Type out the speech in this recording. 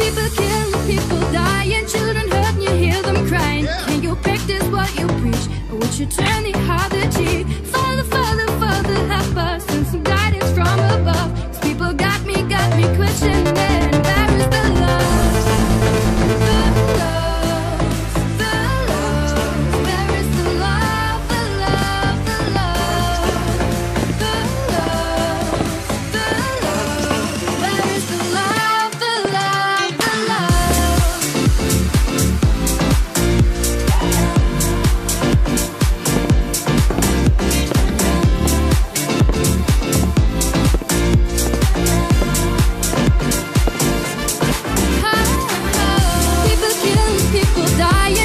People killing, people dying, children hurt, and you hear them crying. Can you practice what you preach? Or would you turn the? could die.